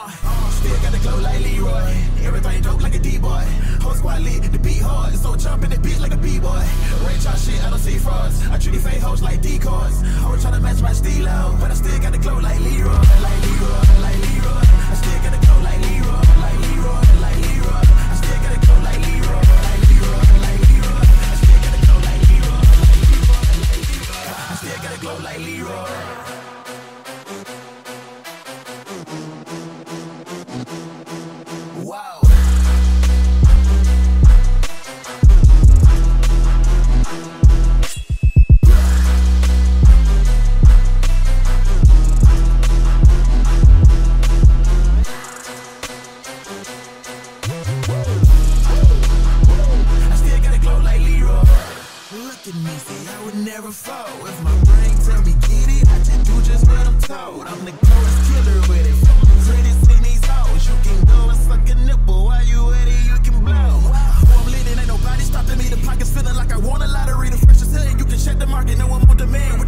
Still got the glow like Leroy. Everything dope like a D-boy. Whole squad lit, the beat hard. So jump in the bitch like a B-boy. Ray y'all shit, I don't see frauds. I treat these fake hoes like decoys. Always tryna match my steel out. But I still got the glow like Leroy. Like Leroy, like Leroy. I still got the glow like Leroy. Like Leroy, like Leroy. I still got the glow like Leroy. Like Leroy, like Leroy. I still got the glow like Leroy. Like Leroy, like Leroy. I still got the glow like Leroy. Me, I would never fall. If my brain tell me get it, I just do just what I'm told. I'm the coolest killer with it. Pretty in these hoes. You can go and suck a nipple while you at it, you can blow. Oh, I'm lit ain't nobody stopping me. The pockets feeling like I won a lottery. The fresh as you can check the market. No one on demand